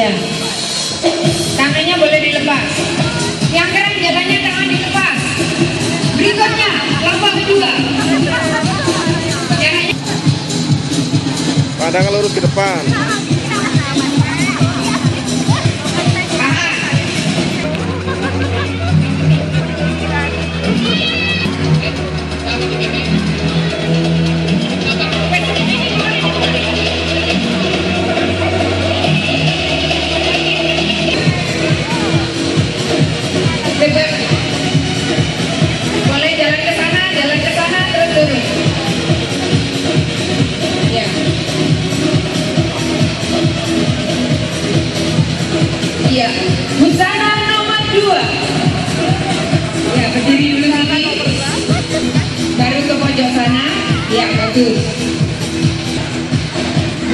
Iya. Tangannya boleh dilepas. Yang keren jalannya tangan dilepas. Berikutnya, lomba kedua. Pandangan lurus ke depan. Iya. Busana nomor dua. Ya, berdiri dulu sini. Baru ke pojok sana. Ya, bagus.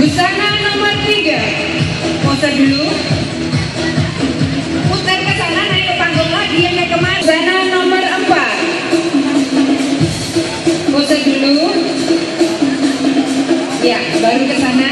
Busana nomor tiga. Pose dulu. Putar ke sana, naik ke panggung lagi, yang naik ke mana? Busana nomor empat. Pose dulu. Ya, baru ke sana.